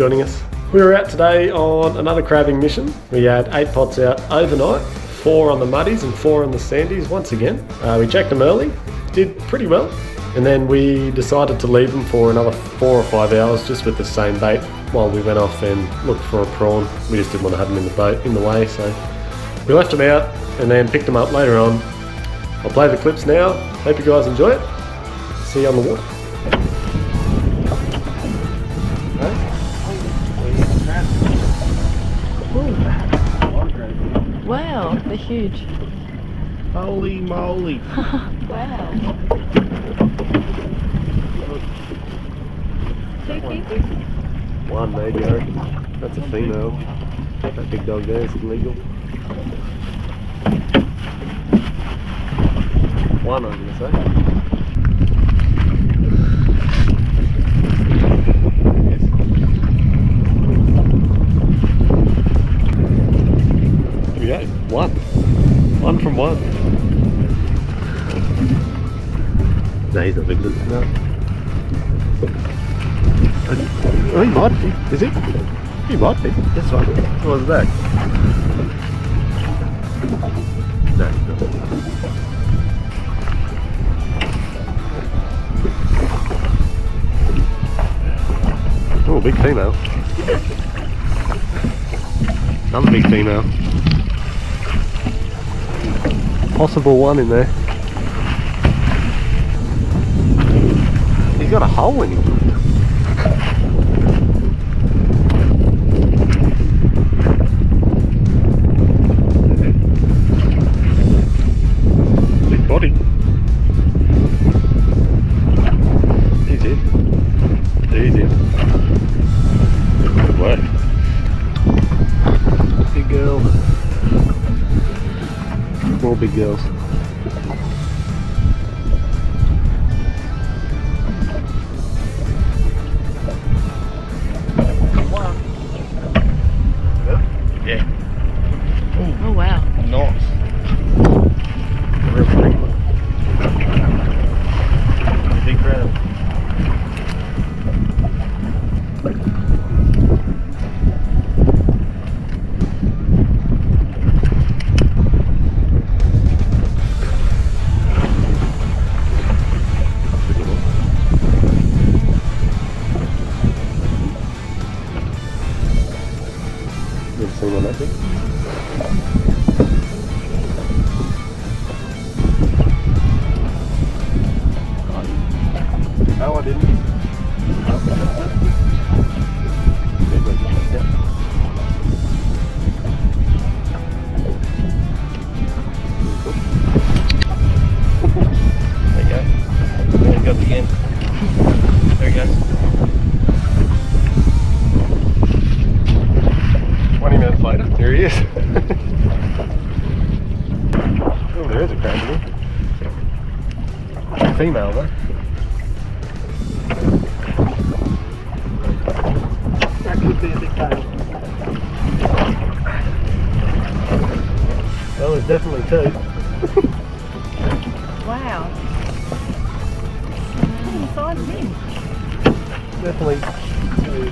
joining us. We were out today on another crabbing mission. We had eight pots out overnight, four on the muddies and four on the sandies once again. Uh, we checked them early, did pretty well, and then we decided to leave them for another four or five hours just with the same bait while we went off and looked for a prawn. We just didn't want to have them in the boat in the way, so we left them out and then picked them up later on. I'll play the clips now. Hope you guys enjoy it. See you on the water. Huge. Holy moly. Wow. One maybe, I reckon. That's a female. That big dog there is illegal. One, I was going to say. Go. One. One from one. No, he's not big enough. No. Oh, he might be. Is he? He might be. This one. Oh, what was that? No, he's not. Oh, big female. Another big female. Possible one in there. He's got a hole in him. More big girls. That could be a big tail. Well, there's definitely two. Wow. Inside of? Definitely two.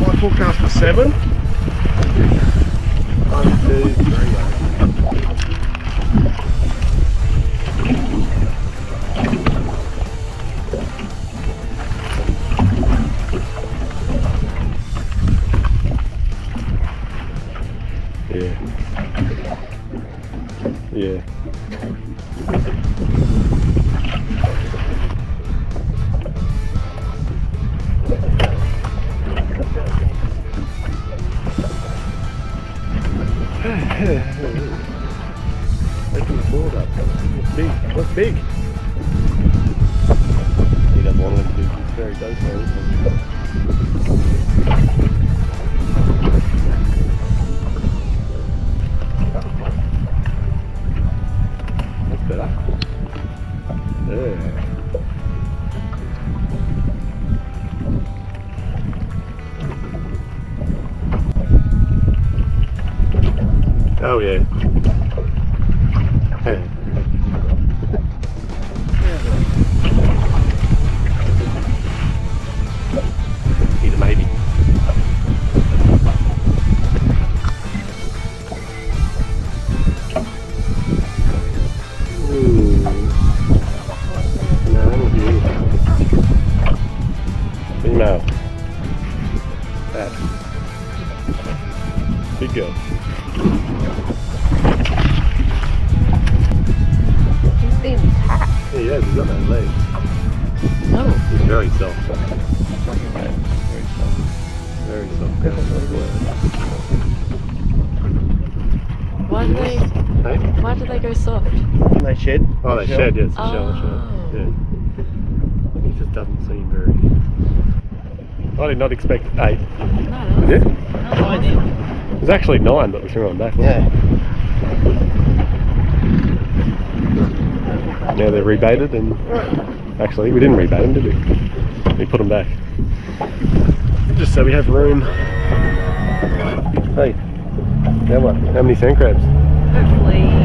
My forecast for seven. One, two, three. Open the board up. Looks big. Looks big. He doesn't want to do very docile. Hey. Why do they go soft? They shed. Oh, they Shell. shed, yes, the shell, the Oh. shell. Yeah. He just doesn't seem very. I did not expect eight. No, Did no. you? no I did. It was actually nine, but we threw on back. wasn't Yeah. it? Now they're rebaited, and actually, we didn't rebait them, did we? We put them back. Just so we have room. Hey, now what? How many sand crabs? Hopefully three.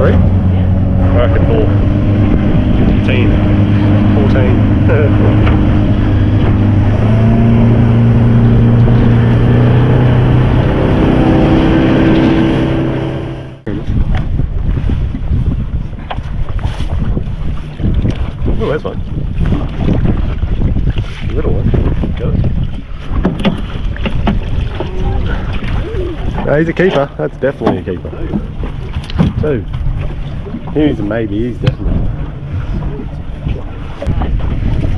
Three? Yeah. I reckon four. Fourteen. Fourteen. Oh, there's one. Little one. It. No, he's a keeper. That's definitely a keeper. Two. He's a maybe. He's definitely.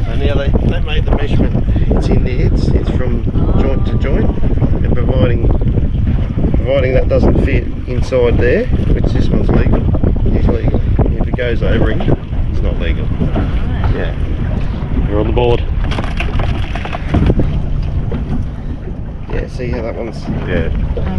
And now they, they made the measurement. It's in there. It's, it's from joint to joint, and providing providing that doesn't fit inside there, which this one's legal, is legal. If it goes over it, it's not legal. Yeah. You're on the board. Yeah. See how that one's. Yeah. Yeah.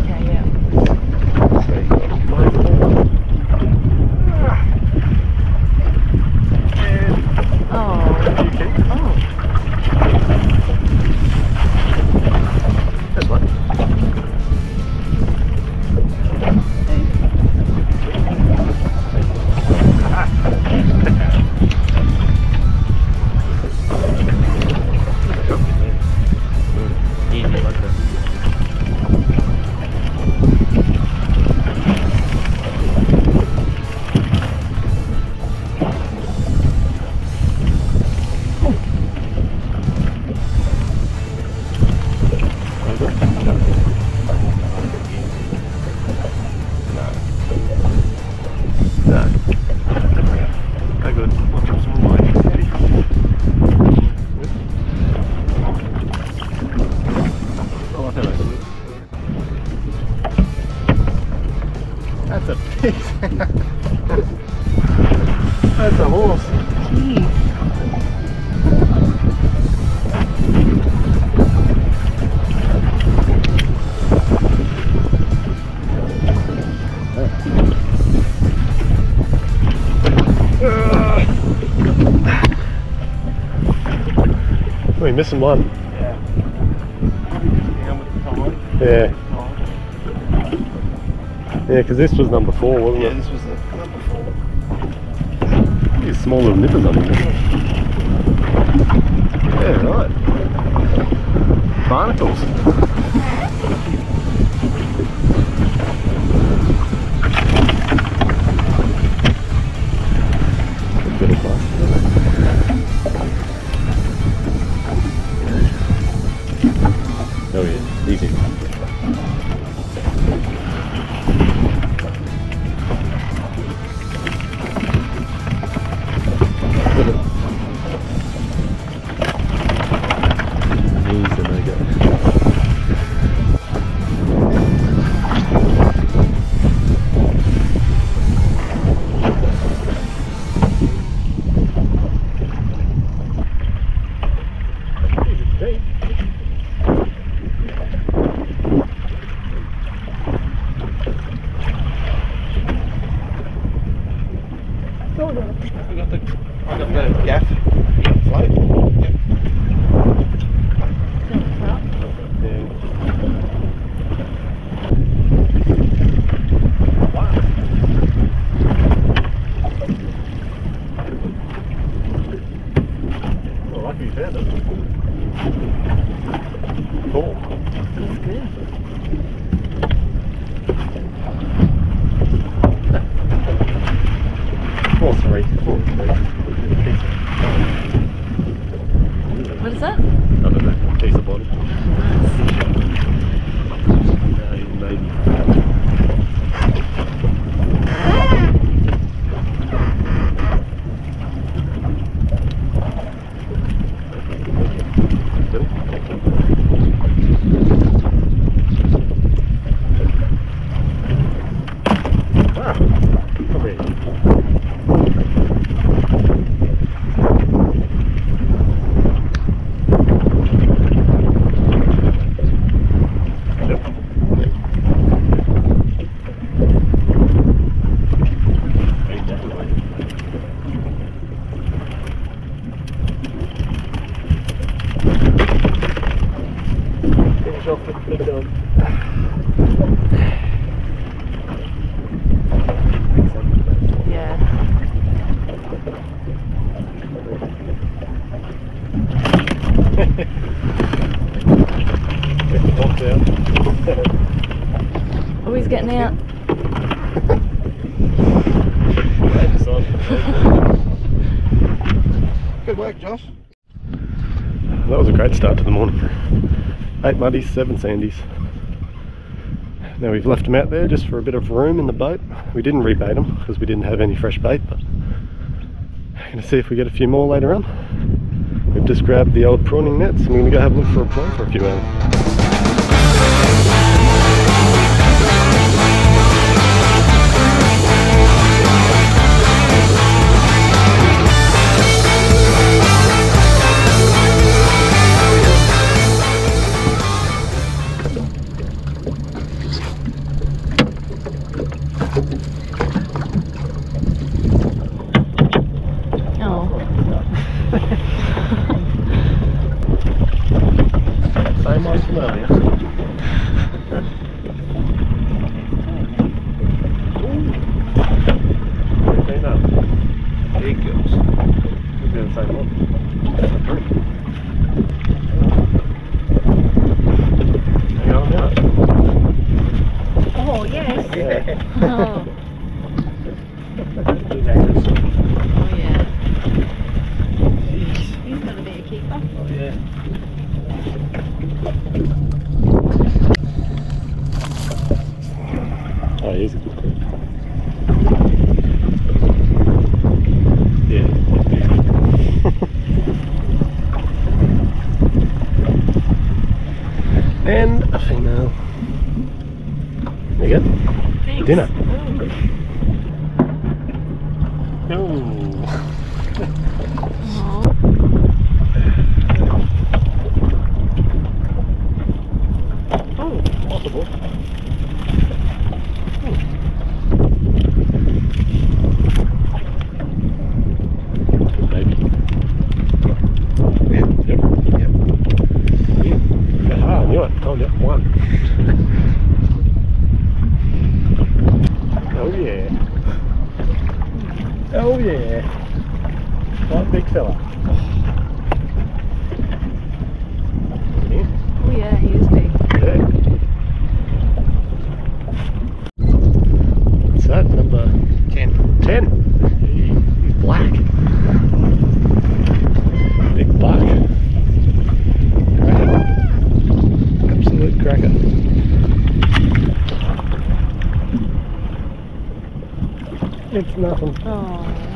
We're one. Yeah. Down with the tide. Yeah. Tide. Yeah, because this was number four, wasn't Yeah, it? this was the number four. These small little nippers on here. Yeah, right. Barnacles. We got the, I got the gaff float. Yep. Well, lucky you found it. Cool. That's good. Four three. Four three. he's getting out. Good work, Josh. That was a great start to the morning. Eight muddies, seven sandies. Now we've left them out there just for a bit of room in the boat. We didn't rebait them because we didn't have any fresh bait, but I'm going to see if we get a few more later on. We've just grabbed the old prawning nets and we're going to go have a look for a prawn for a few hours. Yeah. Oh, oh yeah. He's going to be a keeper. Oh, yeah. Oh, he's a good cook. Yeah. and a female. Thanks. Dinner. Oh. Oh, possible. Maybe. Yeah. Yep. Yep. Aha, I knew it. Told you. One. oh yeah. Oh yeah. Quite big fella. Yeah. Oh, yeah, he is big. Yeah. What's that? Number Ten. 10. He- He's black. Big buck. Cracker. Absolute cracker. It's nothing. Oh. Oh.